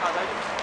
好的。